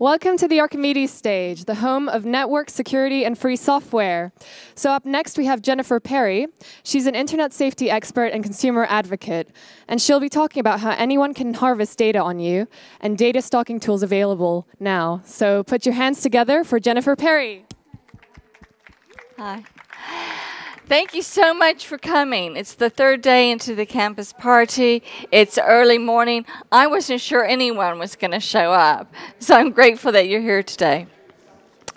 Welcome to the Archimedes stage, the home of network security and free software. So, up next, we have Jennifer Perry. She's an internet safety expert and consumer advocate, and she'll be talking about how anyone can harvest data on you and data stalking tools available now. So, put your hands together for Jennifer Perry. Hi. Thank you so much for coming. It's the third day into the campus party. It's early morning. I wasn't sure anyone was going to show up, so I'm grateful that you're here today.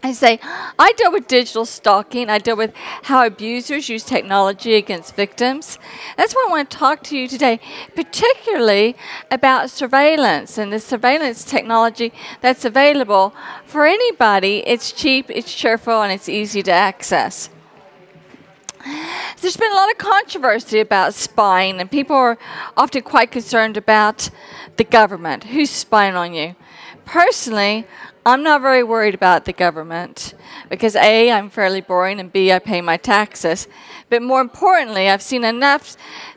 I say, I deal with digital stalking. I deal with how abusers use technology against victims. That's why I want to talk to you today, particularly about surveillance and the surveillance technology that's available for anybody. It's cheap, it's cheerful, and it's easy to access. There's been a lot of controversy about spying, and people are often quite concerned about the government. Who's spying on you? Personally, I'm not very worried about the government because A, I'm fairly boring, and B, I pay my taxes. But more importantly, I've seen enough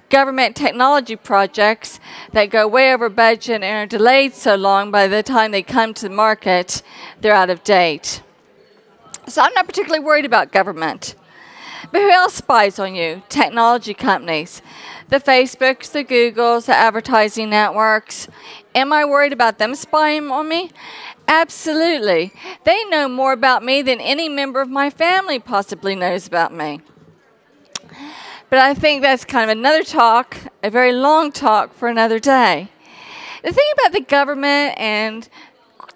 government technology projects that go way over budget and are delayed so long by the time they come to the market, they're out of date. So I'm not particularly worried about government. But who else spies on you? Technology companies. The Facebooks, the Googles, the advertising networks. Am I worried about them spying on me? Absolutely. They know more about me than any member of my family possibly knows about me. But I think that's kind of another talk, a very long talk for another day. The thing about the government and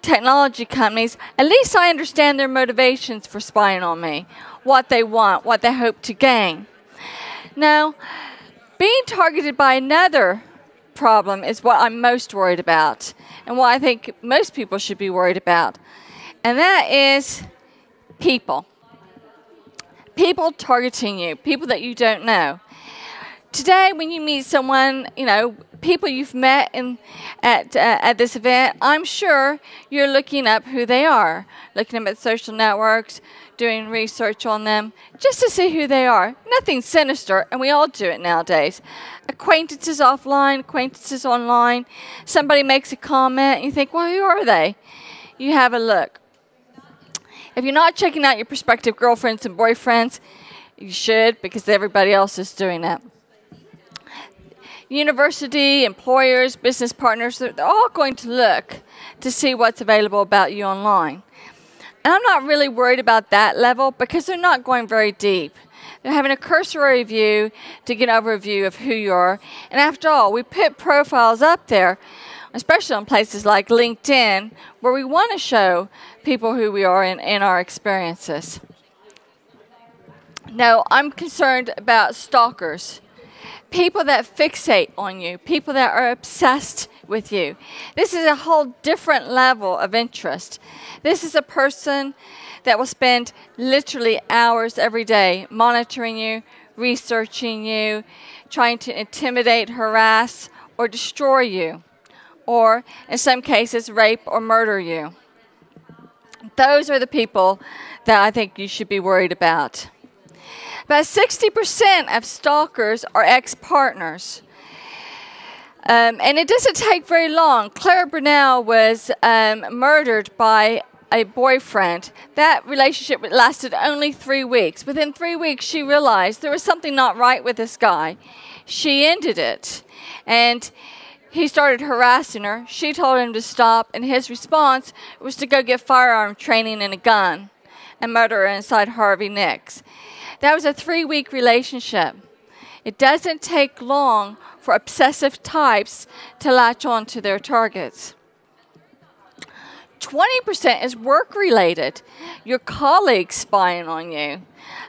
technology companies, at least I understand their motivations for spying on me what they want, what they hope to gain. Now, being targeted by another problem is what I'm most worried about, and what I think most people should be worried about, and that is people. People targeting you, people that you don't know. Today, when you meet someone, you know, people you've met in, at, uh, at this event, I'm sure you're looking up who they are, looking up at social networks, doing research on them, just to see who they are. Nothing sinister, and we all do it nowadays. Acquaintances offline, acquaintances online. Somebody makes a comment, and you think, well, who are they? You have a look. If you're not checking out your prospective girlfriends and boyfriends, you should because everybody else is doing that university, employers, business partners, they're, all going to look to see what's available about you online. And I'm not really worried about that level because they're not going very deep. They're having a cursory view to get an overview of who you are. And after all, we put profiles up there, especially on places like LinkedIn, where we want to show people who we are in our experiences. Now, I'm concerned about stalkers people that fixate on you, people that are obsessed with you. This is a whole different level of interest. This is a person that will spend literally hours every day monitoring you, researching you, trying to intimidate, harass, or destroy you, or in some cases, rape or murder you. Those are the people that I think you should be worried about. About 60% of stalkers are ex partners. Um, and it doesn't take very long. Clare Bernal was um, murdered by a boyfriend. That relationship lasted only three weeks. Within three weeks, she realized there was something not right with this guy. She ended it. And he started harassing her. She told him to stop, and his response was to go get firearm training and a gun and murder her inside Harvey Nicks. That was a three week relationship. It doesn't take long for obsessive types to latch on to their targets. 20% is work related, your colleagues spying on you.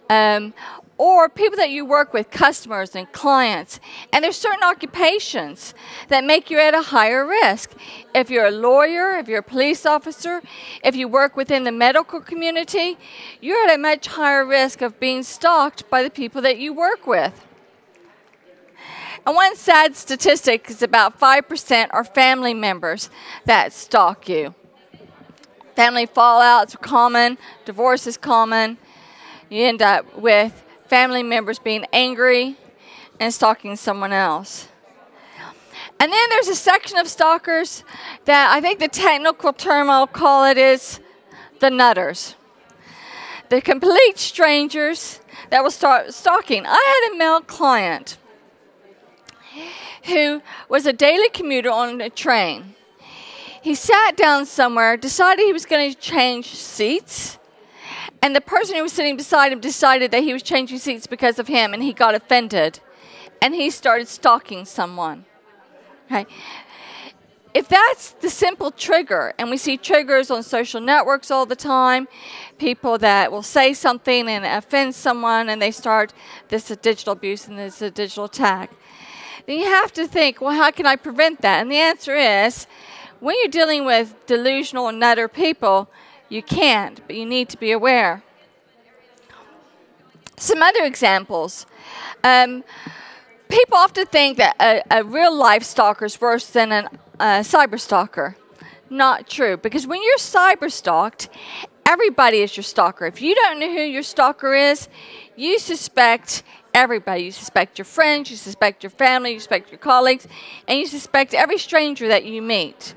Um, or people that you work with, customers and clients. And there's certain occupations that make you at a higher risk. If you're a lawyer, if you're a police officer, if you work within the medical community, you're at a much higher risk of being stalked by the people that you work with. And one sad statistic is about 5% are family members that stalk you. Family fallouts are common, divorce is common. You end up with family members being angry and stalking someone else. And then there's a section of stalkers that I think the technical term I'll call it is the nutters. The complete strangers that will start stalking. I had a male client who was a daily commuter on a train. He sat down somewhere, decided he was going to change seats, and the person who was sitting beside him decided that he was changing seats because of him, and he got offended. And he started stalking someone. Okay. If that's the simple trigger, and we see triggers on social networks all the time, people that will say something and offend someone, and they start this digital abuse and this digital attack, then you have to think, well, how can I prevent that? And the answer is, when you're dealing with delusional and nutter people, you can't, but you need to be aware. Some other examples. Um, people often think that a, a real life stalker is worse than a cyber stalker. Not true, because when you're cyber stalked, everybody is your stalker. If you don't know who your stalker is, you suspect everybody. You suspect your friends, you suspect your family, you suspect your colleagues, and you suspect every stranger that you meet.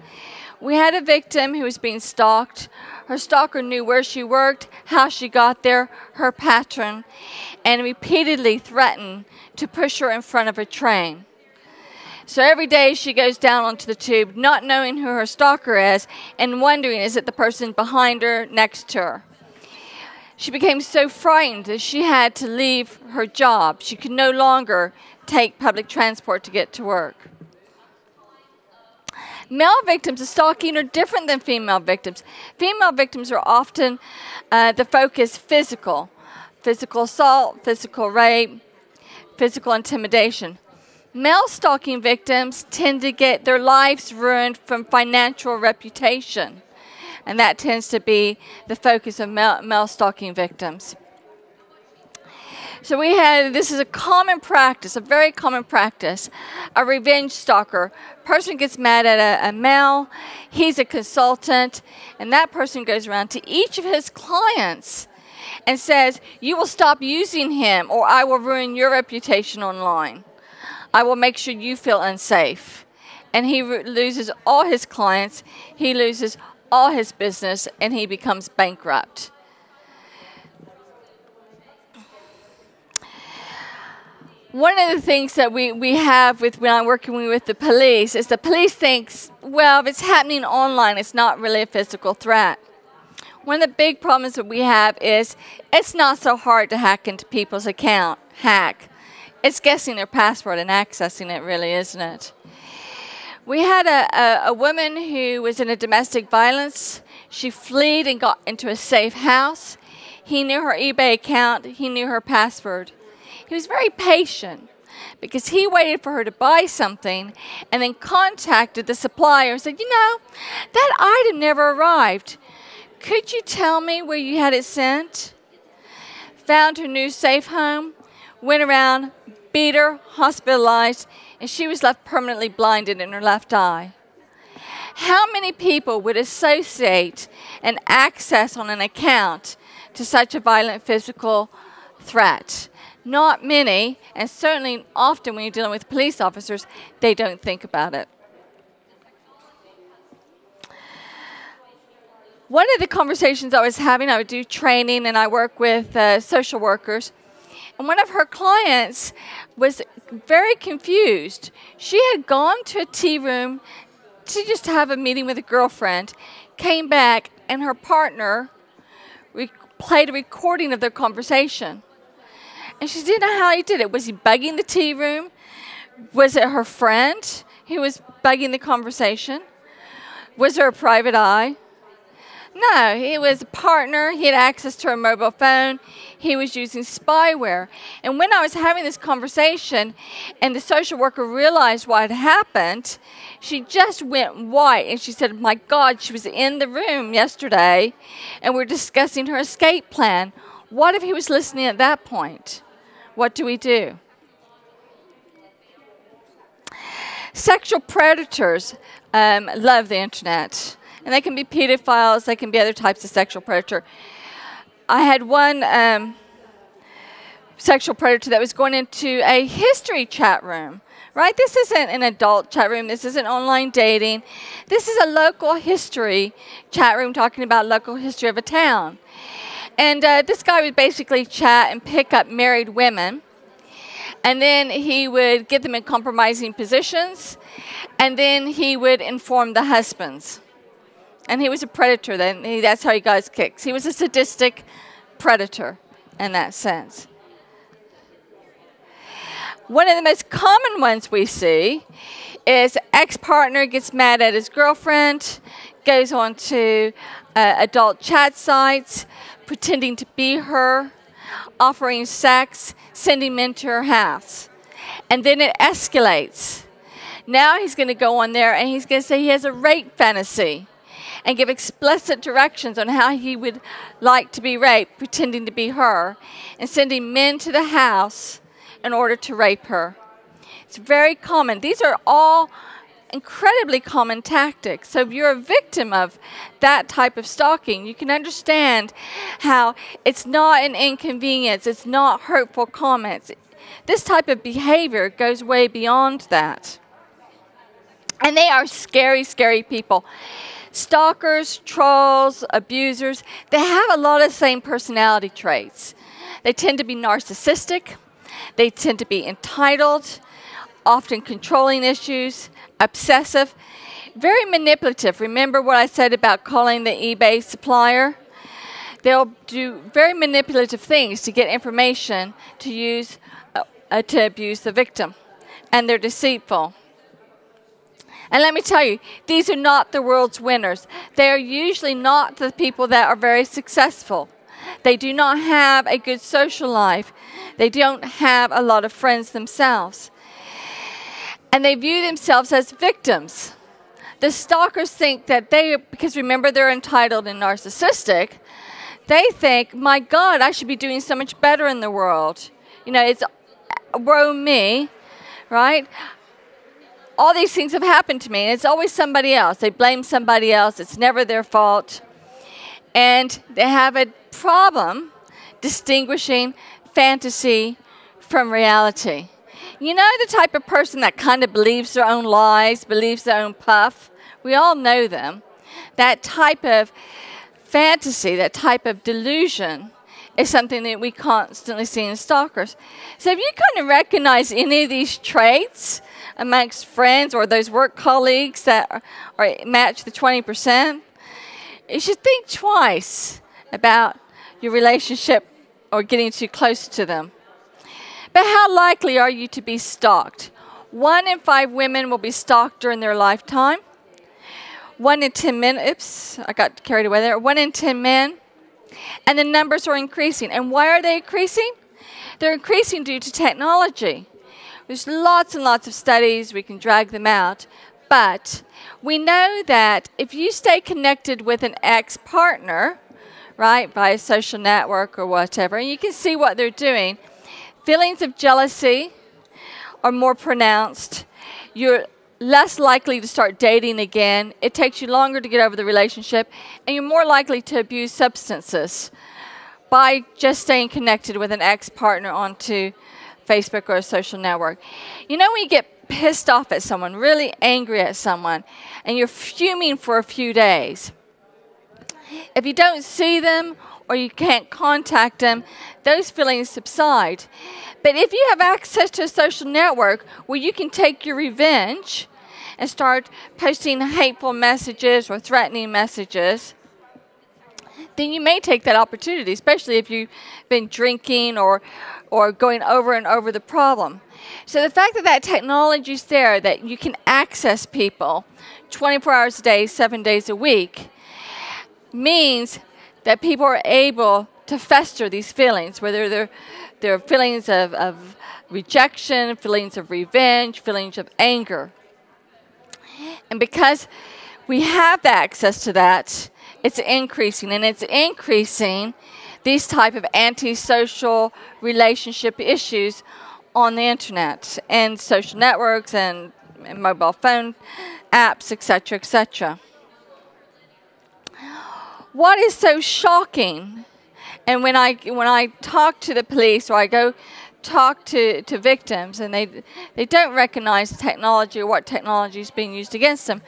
We had a victim who was being stalked. Her stalker knew where she worked, how she got there, her pattern, and repeatedly threatened to push her in front of a train. So every day she goes down onto the tube, not knowing who her stalker is, and wondering is it the person behind her, next to her. She became so frightened that she had to leave her job. She could no longer take public transport to get to work. Male victims of stalking are different than female victims. Female victims are often uh, the focus physical, physical assault, physical rape, physical intimidation. Male stalking victims tend to get their lives ruined from financial reputation, and that tends to be the focus of male, stalking victims. So we had this is a common practice, a very common practice. A revenge stalker. Person gets mad at a, a male, he's a consultant, and that person goes around to each of his clients and says, You will stop using him, or I will ruin your reputation online. I will make sure you feel unsafe. And he loses all his clients, he loses all his business, and he becomes bankrupt. one of the things that we, we have with when I'm working with the police is the police thinks, well, if it's happening online, it's not really a physical threat. One of the big problems that we have is it's not so hard to hack into people's account. Hack. It's guessing their password and accessing it, really, isn't it? We had a, a, a woman who was in a domestic violence. She fled and got into a safe house. He knew her eBay account, he knew her password. He was very patient because he waited for her to buy something and then contacted the supplier and said, You know, that item never arrived. Could you tell me where you had it sent? Found her new safe home, went around, beat her, hospitalized, and she was left permanently blinded in her left eye. How many people would associate an access on an account to such a violent physical threat? Not many, and certainly often when you're dealing with police officers, they don't think about it. One of the conversations I was having, I would do training and I work with uh, social workers. And one of her clients was very confused. She had gone to a tea room to just have a meeting with a girlfriend, came back, and her partner played a recording of their conversation. And she didn't know how he did it. Was he bugging the tea room? Was it her friend who was bugging the conversation? Was there a private eye? No, he was a partner. He had access to a mobile phone. He was using spyware. And when I was having this conversation and the social worker realized what had happened, she just went white and she said, My God, she was in the room yesterday and we we're discussing her escape plan. What if he was listening at that point? what do we do? Sexual predators um, love the internet, and they can be pedophiles, they can be other types of sexual predator. I had one um, sexual predator that was going into a history chat room right? This isn't an adult chat room. This isn't online dating. This is a local history chat room talking about local history of a town. And uh, this guy would basically chat and pick up married women. And then he would get them in compromising positions. And then he would inform the husbands. And he was a predator then. He, that's how he got his kicks. He was a sadistic predator in that sense. One of the most common ones we see is ex-partner gets mad at his girlfriend, goes on to uh, adult chat sites, pretending to be her, offering sex, sending men to her house. And then it escalates. Now he's going to go on there and he's going to say he has a rape fantasy and give explicit directions on how he would like to be raped, pretending to be her, and sending men to the house in order to rape her. It's very common. These are all incredibly common tactics. So if you're a victim of that type of stalking, you can understand how it's not an inconvenience, it's not hurtful comments. This type of behavior goes way beyond that. And they are scary, scary people. Stalkers, trolls, abusers, they have a lot of the same personality traits. They tend to be narcissistic, they tend to be entitled, often controlling issues, obsessive, very manipulative. Remember what I said about calling the eBay supplier? They'll do very manipulative things to get information to use uh, to abuse the victim, and they're deceitful. And let me tell you, these are not the world's winners. They are usually not the people that are very successful. They do not have a good social life. They don't have a lot of friends themselves. And they view themselves as victims. The stalkers think that they, because remember they're entitled and narcissistic, they think, my God, I should be doing so much better in the world. You know, it's woe me, right? All these things have happened to me, and it's always somebody else. They blame somebody else, it's never their fault. And they have a problem distinguishing fantasy from reality. You know the type of person that kind of believes their own lies, believes their own puff? We all know them. That type of fantasy, that type of delusion, is something that we constantly see in stalkers. So, if you kind of recognize any of these traits amongst friends or those work colleagues that are, are match the 20%, you should think twice about your relationship or getting too close to them. But how likely are you to be stalked? One in five women will be stalked during their lifetime. One in 10 men, oops, I got carried away there. One in 10 men. And the numbers are increasing. And why are they increasing? They're increasing due to technology. There's lots and lots of studies, we can drag them out. But we know that if you stay connected with an ex partner, right, by a social network or whatever, and you can see what they're doing, feelings of jealousy are more pronounced. You're less likely to start dating again. It takes you longer to get over the relationship, and you're more likely to abuse substances by just staying connected with an ex partner onto Facebook or a social network. You know, when you get pissed off at someone, really angry at someone, and you're fuming for a few days, if you don't see them or you can't contact them, those feelings subside. But if you have access to a social network where you can take your revenge and start posting hateful messages or threatening messages, then you may take that opportunity, especially if you've been drinking or, or going over and over the problem. So the fact that that technology is there, that you can access people 24 hours a day, seven days a week, means that people are able to fester these feelings, whether they're, they're feelings of, of rejection, feelings of revenge, feelings of anger. And because we have access to that, it's increasing, and it's increasing these type of antisocial relationship issues on the internet and social networks and, and mobile phone apps, etc., etc. What is so shocking? And when I when I talk to the police or I go talk to, to victims and they, they don't recognize technology or what technology is being used against them.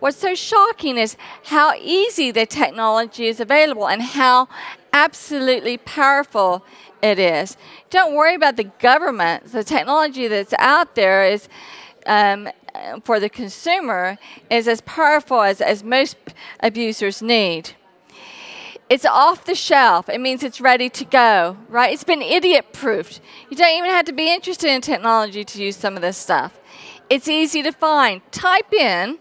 What's so shocking is how easy the technology is available and how absolutely powerful it is. Don't worry about the government. The technology that's out there is um, for the consumer is as powerful as, as most abusers need. It's off the shelf. It means it's ready to go, right? It's been idiot proofed. You don't even have to be interested in technology to use some of this stuff. It's easy to find. Type in,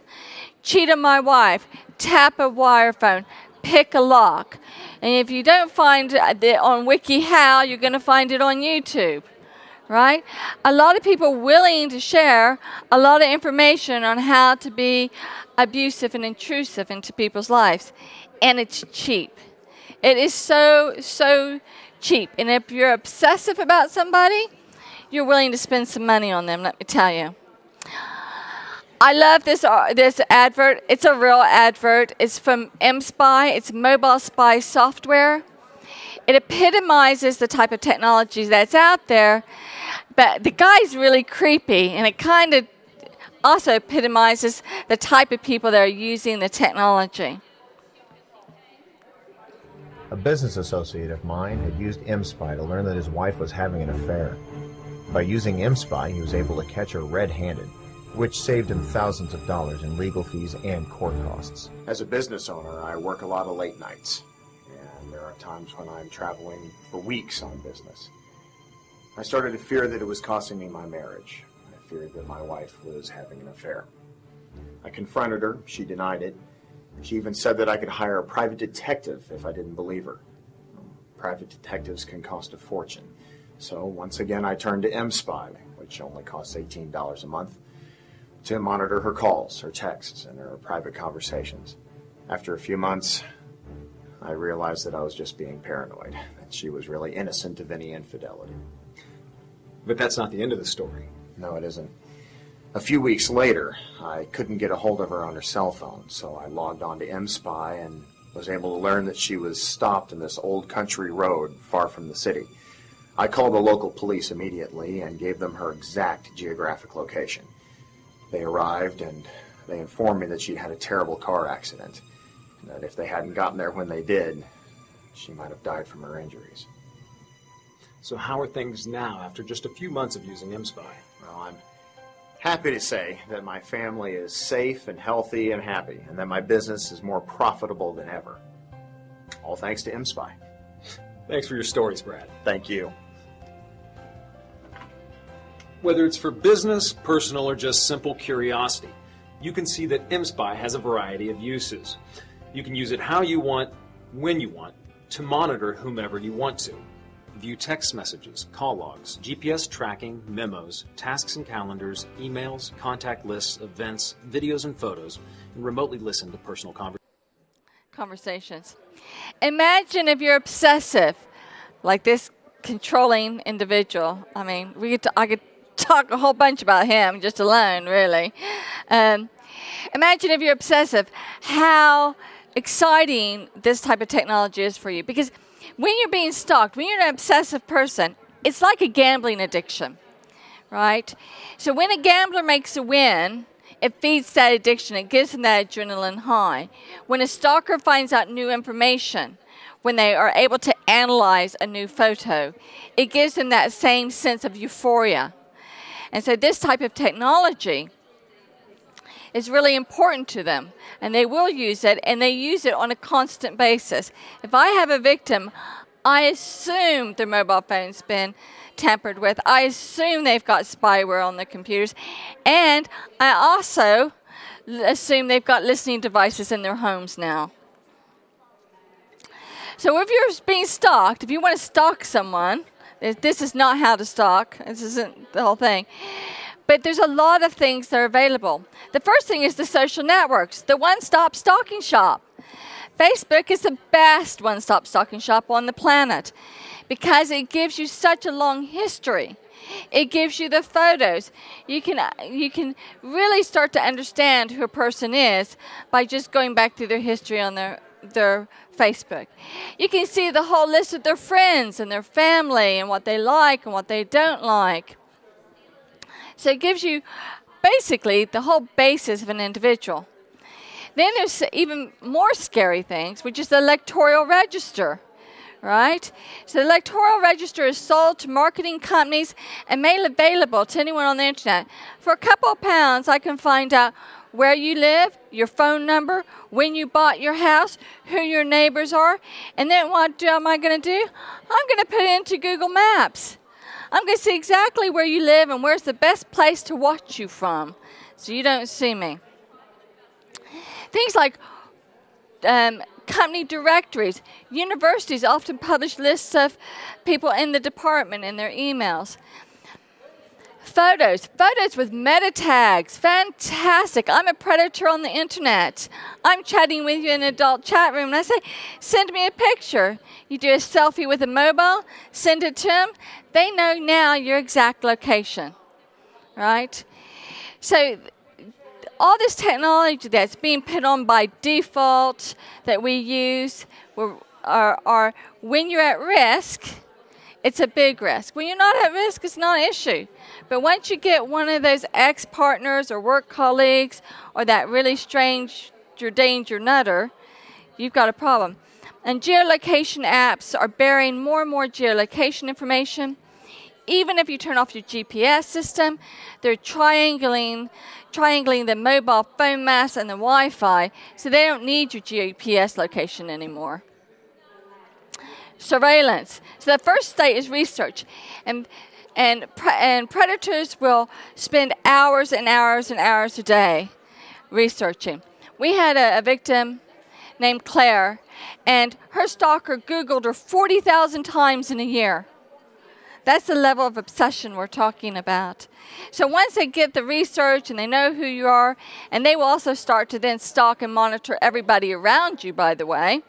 cheat on my wife, tap a wire phone, pick a lock. And if you don't find it on WikiHow, you're going to find it on YouTube right? A lot of people willing to share a lot of information on how to be abusive and intrusive into people's lives, and it's cheap. It is so, so cheap. And if you're obsessive about somebody, you're willing to spend some money on them, let me tell you. I love this uh, this advert. It's a real advert. It's from mSpy. It's mobile spy software. It epitomizes the type of technology that's out there but the guy's really creepy, and it kind of also epitomizes the type of people that are using the technology. A business associate of mine had used mSpy to learn that his wife was having an affair. By using mSpy, he was able to catch her red handed, which saved him thousands of dollars in legal fees and court costs. As a business owner, I work a lot of late nights, and there are times when I'm traveling for weeks on business. I started to fear that it was costing me my marriage. I feared that my wife was having an affair. I confronted her. She denied it. She even said that I could hire a private detective if I didn't believe her. Private detectives can cost a fortune. So once again, I turned to mSpy, which only costs $18 a month, to monitor her calls, her texts, and her private conversations. After a few months, I realized that I was just being paranoid, that she was really innocent of any infidelity. But that's not the end of the story. No, it isn't. A few weeks later, I couldn't get a hold of her on her cell phone, so I logged on to mSpy and was able to learn that she was stopped in this old country road far from the city. I called the local police immediately and gave them her exact geographic location. They arrived and they informed me that she'd had a terrible car accident, and that if they hadn't gotten there when they did, she might have died from her injuries. So how are things now after just a few months of using mSpy? Well, I'm happy to say that my family is safe and healthy and happy, and that my business is more profitable than ever. All thanks to mSpy. Thanks for your stories, Brad. Thank you. Whether it's for business, personal, or just simple curiosity, you can see that mSpy has a variety of uses. You can use it how you want, when you want, to monitor whomever you want to view text messages, call logs, GPS tracking, memos, tasks and calendars, emails, contact lists, events, videos and photos, and remotely listen to personal conversations. Conversations. Imagine if you're obsessive, like this controlling individual. I mean, we get to, I could talk a whole bunch about him just alone, really. Um, imagine if you're obsessive, how exciting this type of technology is for you. Because when you're being stalked, when you're an obsessive person, it's like a gambling addiction, right? So when a gambler makes a win, it feeds that addiction, it gives them that adrenaline high. When a stalker finds out new information, when they are able to analyze a new photo, it gives them that same sense of euphoria. And so, this type of technology is really important to them and they will use it and they use it on a constant basis. If I have a victim, I assume their mobile phone's been tampered with. I assume they've got spyware on their computers. And I also assume they've got listening devices in their homes now. So if you're being stalked, if you want to stalk someone, this is not how to stalk. This isn't the whole thing. But there's a lot of things that are available. The first thing is the social networks, the one stop stalking shop. Facebook is the best one stop stalking shop on the planet because it gives you such a long history. It gives you the photos. You can you can really start to understand who a person is by just going back through their history on their their Facebook. You can see the whole list of their friends and their family and what they like and what they don't like. So it gives you basically the whole basis of an individual. Then there's even more scary things, which is the electoral register right? So the electoral register is sold to marketing companies and made available to anyone on the internet. For a couple of pounds, I can find out where you live, your phone number, when you bought your house, who your neighbors are, and then what am I going to do? I'm going to put it into Google Maps. I'm going to see exactly where you live and where's the best place to watch you from so you don't see me. Things like um, company directories. Universities often publish lists of people in the department in their emails. Photos, photos with meta tags, fantastic. I'm a predator on the internet. I'm chatting with you in an adult chat room, and I say, send me a picture. You do a selfie with a mobile, send it to them. They know now your exact location, right? So all this technology that's being put on by default that we use are, are when you're at risk, it's a big risk. When you're not at risk, it's not an issue. But once you get one of those ex partners or work colleagues or that really strange your danger nutter, you've got a problem. And geolocation apps are bearing more and more geolocation information. Even if you turn off your GPS system, they're triangling, triangling the mobile phone mass and the Wi Fi, so they don't need your GPS location anymore. Surveillance. So the first state is research. And and, pre- and predators will spend hours and hours and hours a day researching. We had a, a victim named Claire, and her stalker Googled her 40,000 times in a year. That's the level of obsession we're talking about. So once they get the research and they know who you are, and they will also start to then stalk and monitor everybody around you, by the way,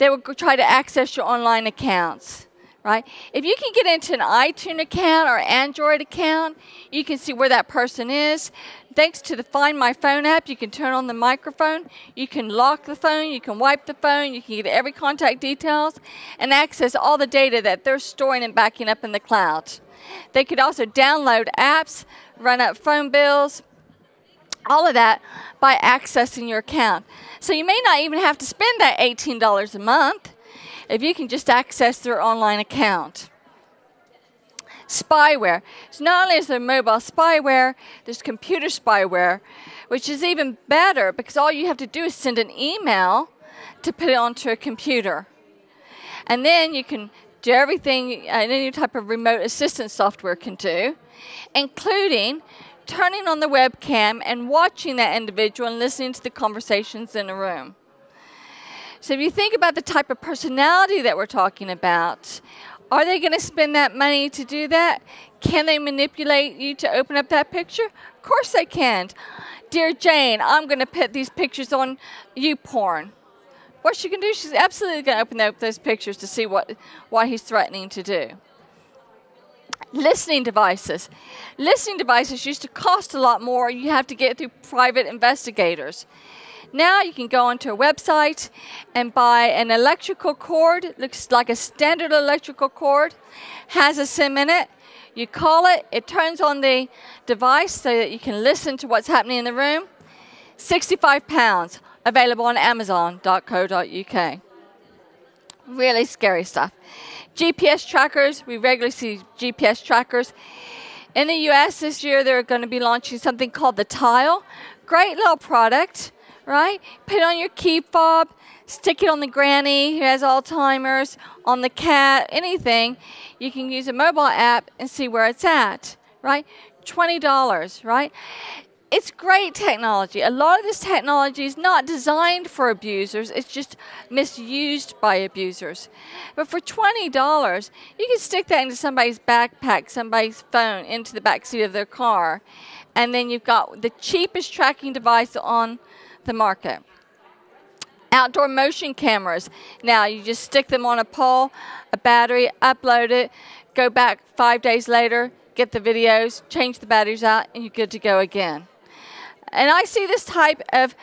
they will try to access your online accounts right? If you can get into an iTunes account or Android account, you can see where that person is. Thanks to the Find My Phone app, you can turn on the microphone, you can lock the phone, you can wipe the phone, you can get every contact details and access all the data that they're storing and backing up in the cloud. They could also download apps, run up phone bills, all of that by accessing your account. So you may not even have to spend that $18 a month if you can just access their online account. Spyware. So not only is there mobile spyware, there's computer spyware, which is even better because all you have to do is send an email to put it onto a computer. And then you can do everything uh, any type of remote assistance software can do, including turning on the webcam and watching that individual and listening to the conversations in a room. So if you think about the type of personality that we're talking about, are they going to spend that money to do that? Can they manipulate you to open up that picture? Of course they can. Dear Jane, I'm going to put these pictures on YouPorn. What she can do, she's absolutely going to open up those pictures to see what, what he's threatening to do. Listening devices. Listening devices used to cost a lot more. You have to get through private investigators. Now you can go onto a website and buy an electrical cord, looks like a standard electrical cord, has a SIM in it. You call it, it turns on the device so that you can listen to what's happening in the room. 65 pounds, available on amazon.co.uk. Really scary stuff. GPS trackers, we regularly see GPS trackers. In the US this year, they're going to be launching something called the Tile. Great little product right? Put it on your key fob, stick it on the granny who has Alzheimer's, on the cat, anything. You can use a mobile app and see where it's at, right? $20, right? It's great technology. A lot of this technology is not designed for abusers, it's just misused by abusers. But for $20, you can stick that into somebody's backpack, somebody's phone, into the backseat of their car, and then you've got the cheapest tracking device on the market. Outdoor motion cameras. Now you just stick them on a pole, a battery, upload it, go back five days later, get the videos, change the batteries out, and you're good to go again. And I see this type of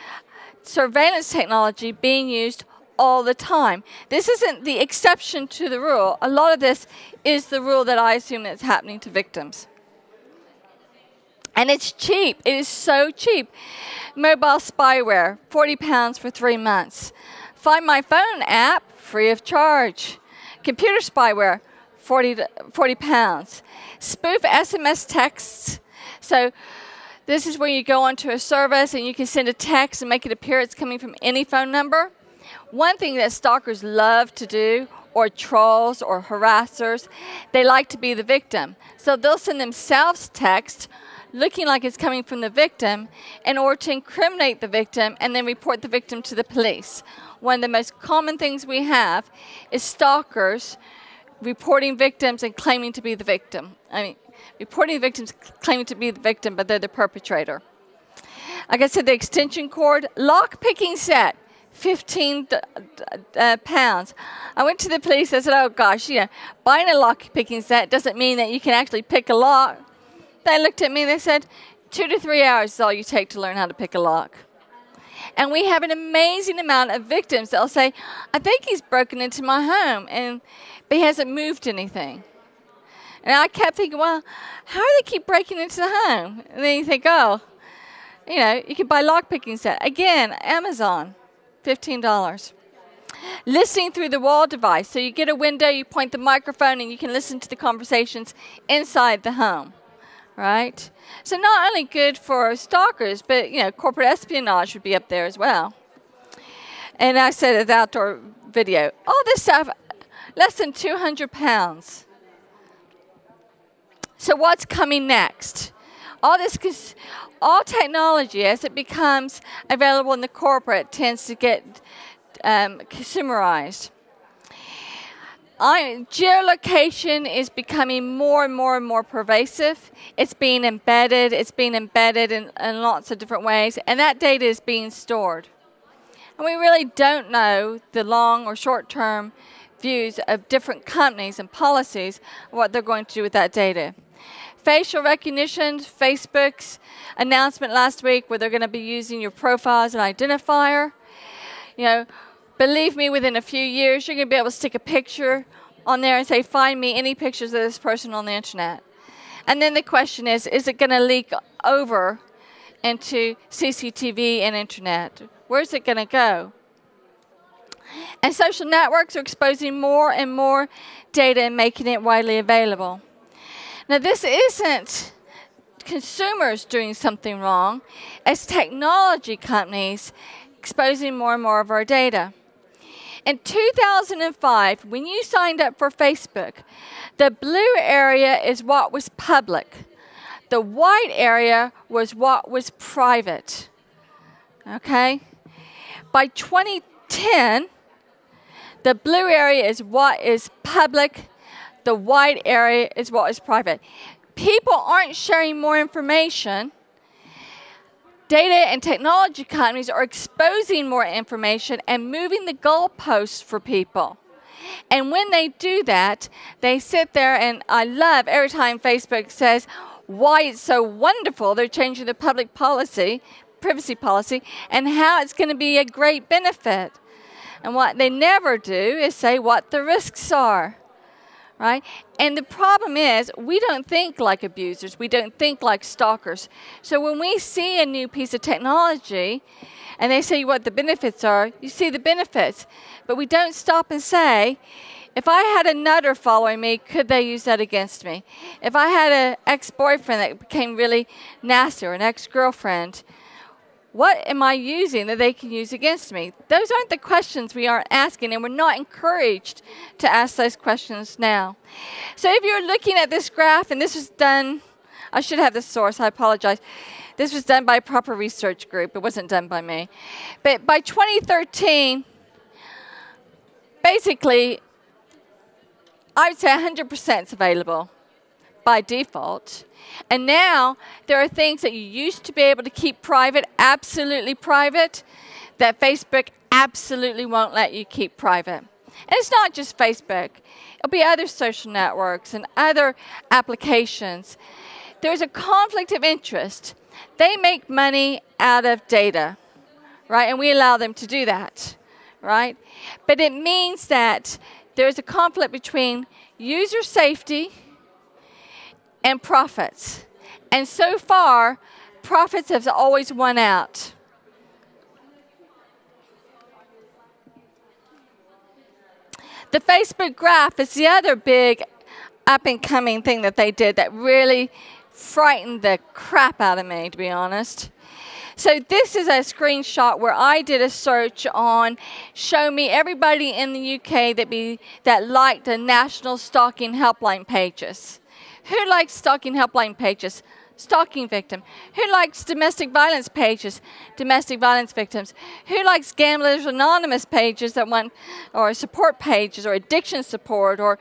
surveillance technology being used all the time. This isn't the exception to the rule. A lot of this is the rule that I assume that's happening to victims. And it's cheap. It is so cheap. Mobile spyware, 40 pounds for three months. Find My Phone app, free of charge. Computer spyware, 40, 40 pounds. Spoof SMS texts. So this is where you go onto a service and you can send a text and make it appear it's coming from any phone number. One thing that stalkers love to do, or trolls or harassers, they like to be the victim. So they'll send themselves text looking like it's coming from the victim in order to incriminate the victim and then report the victim to the police. One of the most common things we have is stalkers reporting victims and claiming to be the victim. I mean, reporting victims claiming to be the victim, but they're the perpetrator. Like I said, the extension cord, lock picking set. 15 uh, pounds. I went to the police. I said, "Oh gosh, you know, buying a lock picking set doesn't mean that you can actually pick a lock." They looked at me and they said, two to three hours is all you take to learn how to pick a lock." And we have an amazing amount of victims that'll say, "I think he's broken into my home, and but he hasn't moved anything." And I kept thinking, "Well, how do they keep breaking into the home?" And then you think, "Oh." You know, you can buy lock picking set. Again, Amazon. $15. Listening through the wall device. So you get a window, you point the microphone, and you can listen to the conversations inside the home. Right? So not only good for stalkers, but you know, corporate espionage would be up there as well. And I said it's outdoor video. All this stuff, less than 200 pounds. So what's coming next? All this, all technology, as it becomes available in the corporate, tends to get um, consumerized. I, geolocation is becoming more and more and more pervasive. It's being embedded. It's being embedded in, in lots of different ways, and that data is being stored. And we really don't know the long or short term views of different companies and policies, what they're going to do with that data facial recognition, Facebook's announcement last week where they're going to be using your profile as an identifier. You know, believe me, within a few years, you're going to be able to stick a picture on there and say, find me any pictures of this person on the internet. And then the question is, is it going to leak over into CCTV and internet? Where's it going to go? And social networks are exposing more and more data and making it widely available. Now, this isn't consumers doing something wrong, it's technology companies exposing more and more of our data. In 2005, when you signed up for Facebook, the blue area is what was public. The white area was what was private. Okay? By 2010, the blue area is what is public, the white area is what is private. People aren't sharing more information. Data and technology companies are exposing more information and moving the goalposts for people. And when they do that, they sit there and I love every time Facebook says why it's so wonderful they're changing the public policy, privacy policy, and how it's going to be a great benefit. And what they never do is say what the risks are right? And the problem is, we don't think like abusers, we don't think like stalkers. So when we see a new piece of technology and they say what the benefits are, you see the benefits. But we don't stop and say, if I had a nutter following me, could they use that against me? If I had an ex boyfriend that became really nasty or an ex girlfriend, what am I using that they can use against me? Those aren't the questions we are asking, and we're not encouraged to ask those questions now. So if you're looking at this graph, and this was done, I should have the source, I apologize. This was done by a proper research group, it wasn't done by me. But by 2013, basically, I would say 100% is available by default. And now there are things that you used to be able to keep private, absolutely private, that Facebook absolutely won't let you keep private. And it's not just Facebook, it'll be other social networks and other applications. There's a conflict of interest. They make money out of data, right? And we allow them to do that, right? But it means that there's a conflict between user safety and profits. And so far, profits have always won out. The Facebook graph is the other big up and coming thing that they did that really frightened the crap out of me, to be honest. So this is a screenshot where I did a search on show me everybody in the UK that be that liked the national stalking helpline pages. Who likes stalking helpline pages? Stalking victim. Who likes domestic violence pages? Domestic violence victims. Who likes Gamblers Anonymous pages that want, or support pages, or addiction support, or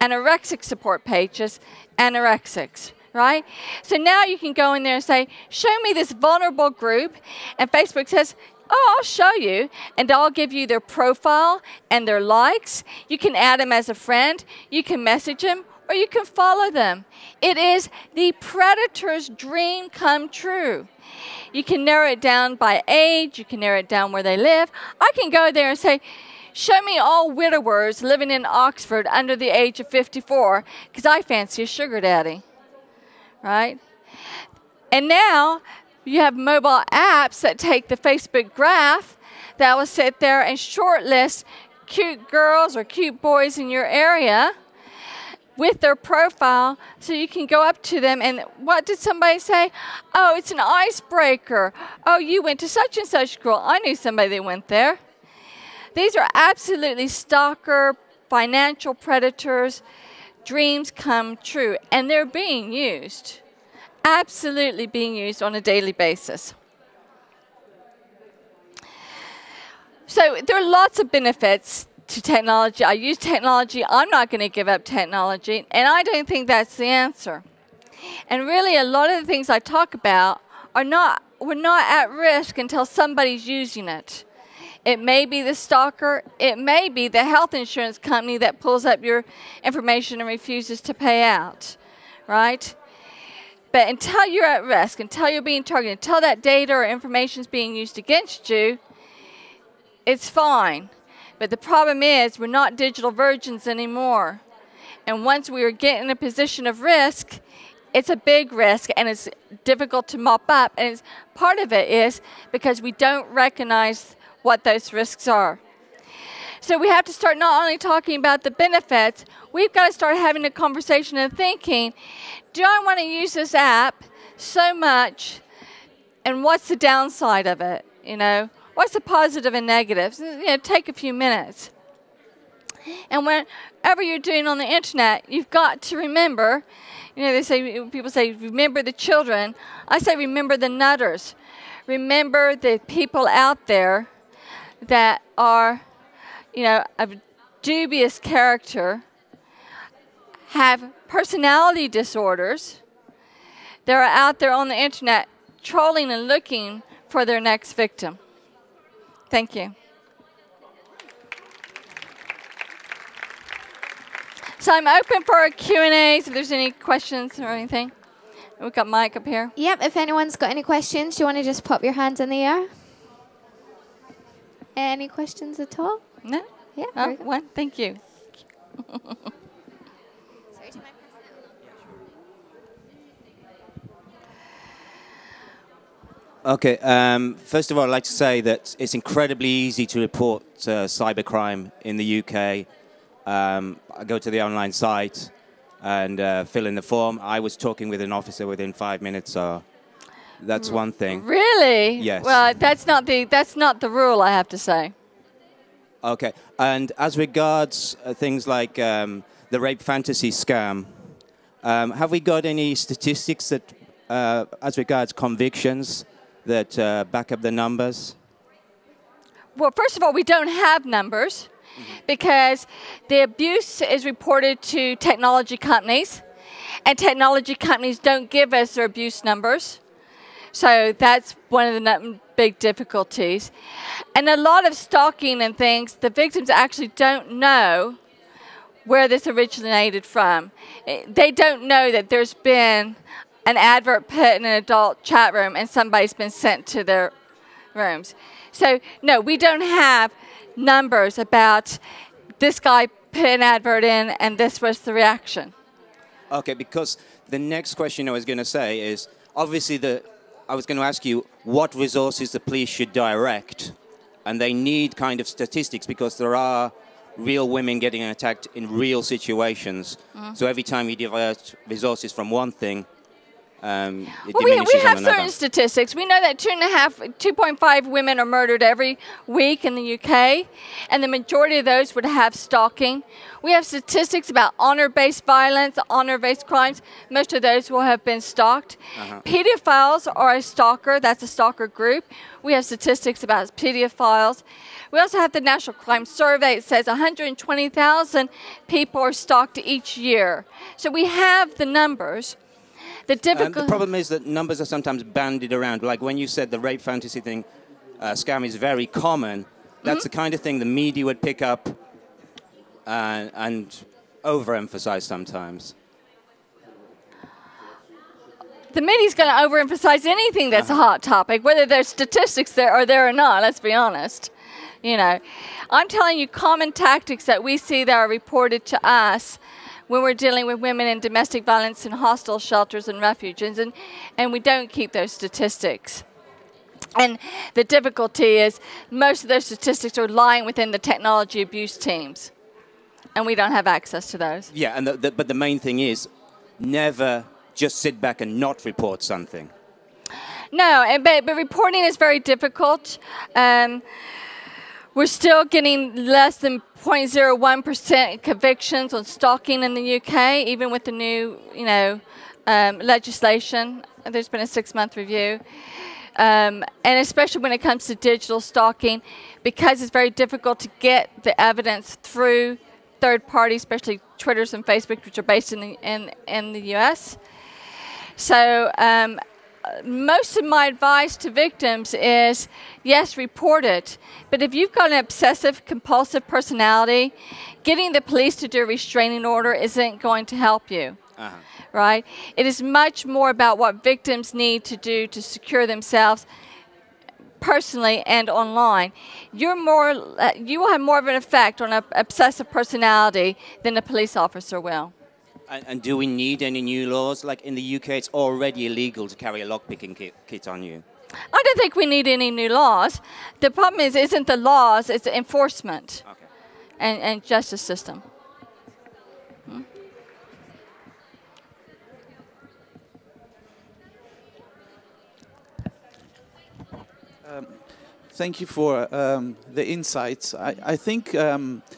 anorexic support pages? Anorexics right? So now you can go in there and say, Show me this vulnerable group. And Facebook says, Oh, I'll show you. And I'll give you their profile and their likes. You can add them as a friend. You can message them or you can follow them. It is the predator's dream come true. You can narrow it down by age. You can narrow it down where they live. I can go there and say, Show me all widowers living in Oxford under the age of 54 because I fancy a sugar daddy right? And now you have mobile apps that take the Facebook graph that will sit there and shortlist cute girls or cute boys in your area with their profile so you can go up to them and what did somebody say? Oh, it's an icebreaker. Oh, you went to such and such school. I knew somebody that went there. These are absolutely stalker, financial predators dreams come true, and they're being used, absolutely being used on a daily basis. So there are lots of benefits to technology. I use technology. I'm not going to give up technology, and I don't think that's the answer. And really, a lot of the things I talk about are not we're not at risk until somebody's using it. It may be the stalker. It may be the health insurance company that pulls up your information and refuses to pay out, right? But until you're at risk, until you're being targeted, until that data or information is being used against you, it's fine. But the problem is, we're not digital virgins anymore. And once we getting in a position of risk, it's a big risk and it's difficult to mop up. And part of it is because we don't recognize what those risks are. So we have to start not only talking about the benefits, we've got to start having a conversation and thinking, do I want to use this app so much and what's the downside of it? You know, what's the positive and negatives? You know, take a few minutes. And whenever you're doing on the internet, you've got to remember, you know, they say people say remember the children. I say remember the nutters. Remember the people out there that are, you know, of dubious character, have personality disorders, they're out there on the internet trolling and looking for their next victim. Thank you. So I'm open for Q&As if there's any questions or anything. We've got Mike up here. Yep, if anyone's got any questions, do you want to just pop your hands in the air? Any questions at all? No? Yeah. Oh, one. Thank you. Okay. Um, first of all, I'd like to say that it's incredibly easy to report uh, cybercrime in the UK. Um, I go to the online site and uh, fill in the form. I was talking with an officer within five minutes, so that's one thing. Really? Yes. Well, that's not the that's not the rule. I have to say. Okay. And as regards uh, things like um, the rape fantasy scam, um, have we got any statistics that, uh, as regards convictions, that uh, back up the numbers? Well, first of all, we don't have numbers because the abuse is reported to technology companies, and technology companies don't give us their abuse numbers. So that's one of the big difficulties. And a lot of stalking and things, the victims actually don't know where this originated from. Eh, they don't know that there's been an advert put in an adult chat room and somebody's been sent to their rooms. So, no, we don't have numbers about this guy put an advert in and this was the reaction. Okay, because the next question I was going to say is obviously the I was going to ask you what resources the police should direct, and they need kind of statistics because there are real women getting attacked in real situations. Mm. So every time you divert resources from one thing, um, Well, we, we have certain statistics. We know that two and a half, 2.5 women are murdered every week in the UK, and the majority of those would have stalking. We have statistics about honor-based violence, honor-based crimes. Most of those will have been stalked. Pedophiles are a stalker. That's a stalker group. We have statistics about pedophiles. We also have the National Crime Survey. It says 120,000 people are stalked each year. So we have the numbers. The Um, the problem is that numbers are sometimes bandied around. Like when you said the rape fantasy thing, uh, scam is very common. That's the kind of thing the media would pick up uh, and overemphasize sometimes. the media's going to overemphasize anything that's a hot topic, whether there's statistics there or there or not. Let's be honest. You know, I'm telling you common tactics that we see that are reported to us when we're dealing with women in domestic violence in hostel shelters and refuges, and, and we don't keep those statistics. And the difficulty is most of those statistics are lying within the technology abuse teams, and we don't have access to those. Yeah, and the, the, but the main thing is never just sit back and not report something. No, and, but, but reporting is very difficult. Um, we're still getting less than 0.01% convictions on stalking in the UK, even with the new, you know, um, legislation. There's been a six-month review. Um, and especially when it comes to digital stalking, because it's very difficult to get the evidence through third parties, especially Twitters and Facebook, which are based in the, in, in the US. So um, most of my advice to victims is yes, report it. But if you've got an obsessive compulsive personality, getting the police to do a restraining order isn't going to help you. Right? It is much more about what victims need to do to secure themselves personally and online. You're more, uh, you will have more of an effect on an obsessive personality than a police officer will. And, and do we need any new laws? Like in the UK, it's already illegal to carry a lockpicking kit, kit on you. I don't think we need any new laws. The problem is, isn't the laws, it's the enforcement Okay. and, and justice system. Hmm? Thank you for um, the insights. I, I think um, y-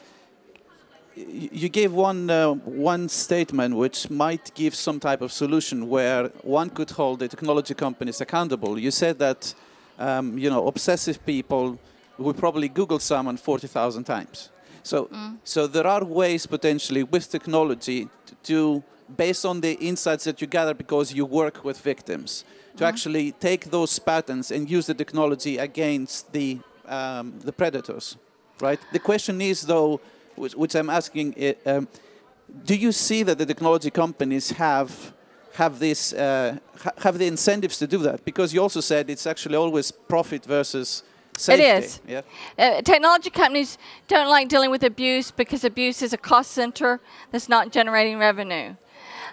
you gave one uh, one statement which might give some type of solution where one could hold the technology companies accountable. You said that um, you know obsessive people will probably Google someone forty thousand times. So so there are ways potentially with technology to, to based on the insights that you gather because you work with victims to actually take those patterns and use the technology against the um, the predators right the question is though which, which i'm asking i- um, do you see that the technology companies have have this uh, ha- have the incentives to do that because you also said it's actually always profit versus safety is. yeah Uh, technology companies don't like dealing with abuse because abuse is a cost center that's not generating revenue.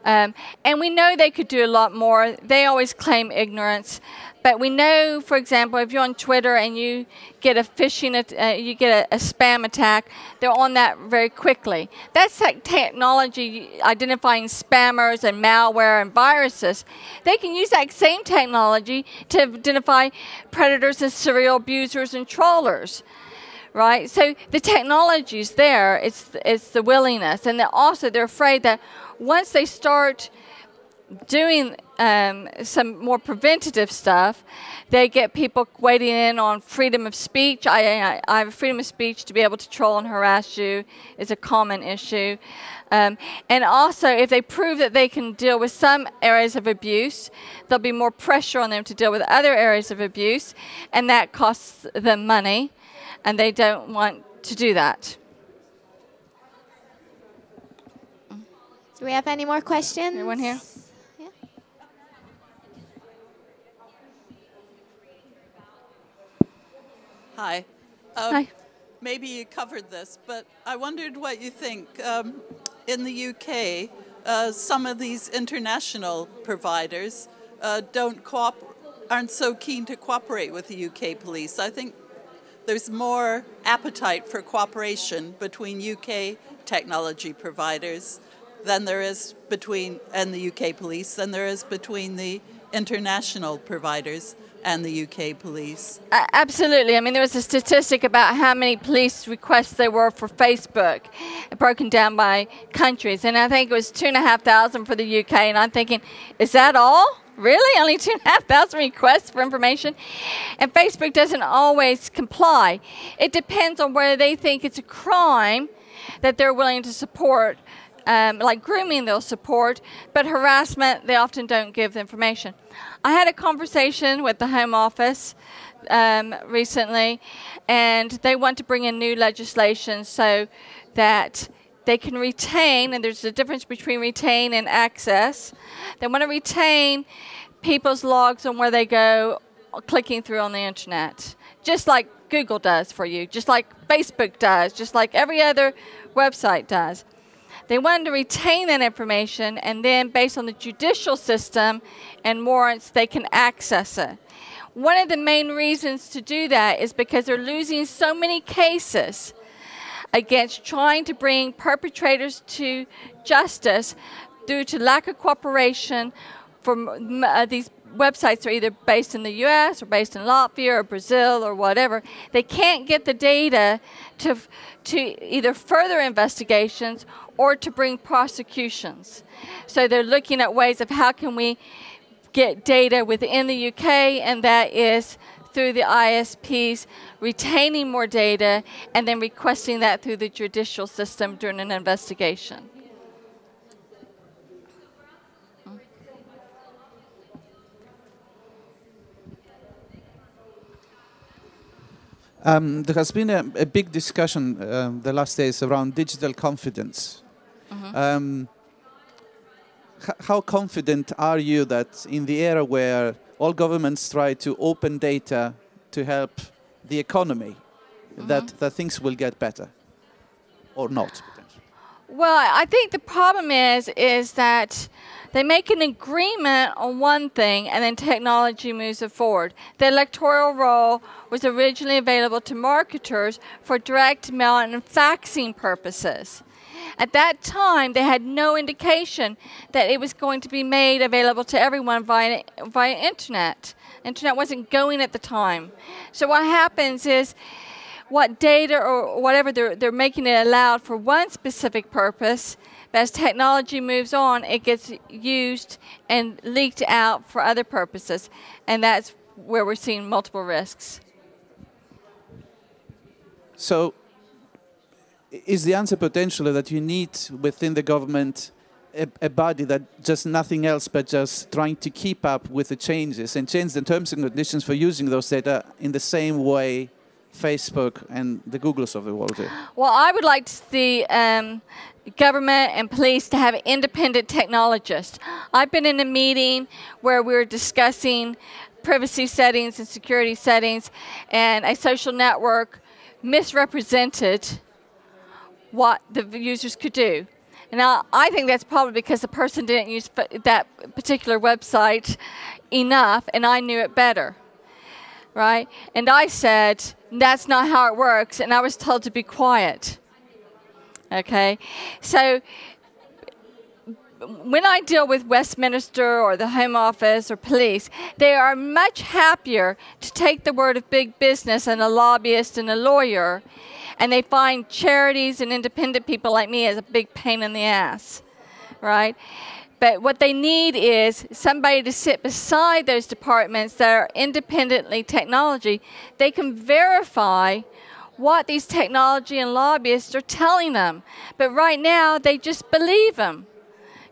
Um, and we know they could do a lot more. They always claim ignorance. But we know, for example, if you're on Twitter and you get a phishing, uh, you get a, a spam attack, they're on that very quickly. That's like technology identifying spammers and malware and viruses. They can use that same technology to identify predators and serial abusers and trollers right? So the technology's there. It's it's the willingness, and also they're afraid that once they start doing um, some more preventative stuff, they get people waiting in on freedom of speech. I, I, I have freedom of speech to be able to troll and harass you is a common issue. Um, and also, if they prove that they can deal with some areas of abuse, there'll be more pressure on them to deal with other areas of abuse, and that costs them money, and they don't want to do that. Do we have any more questions? Anyone here? Yeah. Hi. Um, Hi. Maybe you covered this, but I wondered what you think. Um, in the UK, uh, some of these international providers uh, don't coop- aren't so keen to cooperate with the UK police. I think there's more appetite for cooperation between UK technology providers than there is between and the UK police than there is between the international providers and the UK police. Uh, absolutely. I mean, there was a statistic about how many police requests there were for Facebook, broken down by countries, and I think it was two and a half thousand for the UK. And I'm thinking, is that all? Really? Only two and a half thousand requests for information? And Facebook doesn't always comply. It depends on whether they think it's a crime that they're willing to support. Um, like grooming, they'll support, but harassment, they often don't give the information. I had a conversation with the Home Office um, recently, and they want to bring in new legislation so that they can retain, and there's a difference between retain and access. They want to retain people's logs on where they go clicking through on the internet, just like Google does for you, just like Facebook does, just like every other website does. They wanted to retain that information, and then based on the judicial system and warrants, they can access it. One of the main reasons to do that is because they're losing so many cases against trying to bring perpetrators to justice due to lack of cooperation from uh, these websites are either based in the US or based in Latvia or Brazil or whatever. They can't get the data to, to either further investigations or to bring prosecutions. So they're looking at ways of how can we get data within the UK, and that is through the ISPs retaining more data and then requesting that through the judicial system during an investigation. Um, there has been a, a big discussion uh, the last days around digital confidence. Mhm. Um, h- how confident are you that in the era where all governments try to open data to help the economy, that, that things will get better or not? Well, I think the problem is is that they make an agreement on one thing and then technology moves it forward. The electoral roll was originally available to marketers for direct mail and faxing purposes. At that time, they had no indication that it was going to be made available to everyone via via internet. Internet wasn't going at the time. So what happens is what data or whatever they're, they're making it allowed for one specific purpose, but as technology moves on, it gets used and leaked out for other purposes. And that's where we're seeing multiple risks. So, is the answer potentially that you need within the government a, a body that just nothing else but just trying to keep up with the changes and change the terms and conditions for using those data in the same way Facebook and the Googles of the world do? Well, I would like to see um, government and police to have independent technologists. I've been in a meeting where we were discussing privacy settings and security settings, and a social network misrepresented what the users could do. Now, I think that's probably because the person didn't use that particular website enough, and I knew it better right? And I said, that's not how it works. And I was told to be quiet. Okay? So when I deal with Westminster or the Home Office or police, they are much happier to take the word of big business and a lobbyist and a lawyer, and they find charities and independent people like me as a big pain in the ass, right? But what they need is somebody to sit beside those departments that are independently technology. They can verify what these technology and lobbyists are telling them. But right now, they just believe them.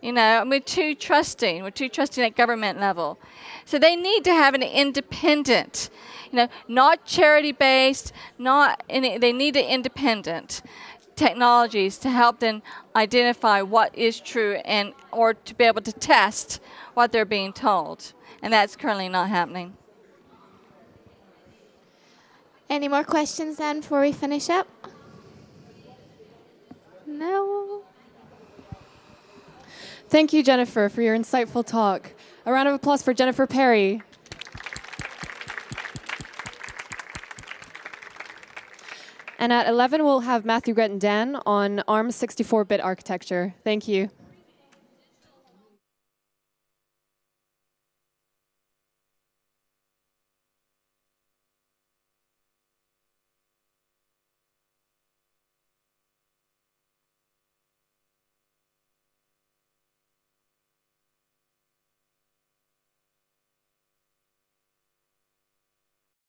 You know, and we're too trusting. We're too trusting at government level. So they need to have an independent, you know, not charity based, not any, they need an independent technologies to help them identify what is true and or to be able to test what they're being told. And that's currently not happening. Any more questions then before we finish up? No. Thank you, Jennifer, for your insightful talk. A round of applause for Jennifer Perry. And at 11, we'll have Matthew Gretton-Dann on ARM 64 bit architecture. Thank you.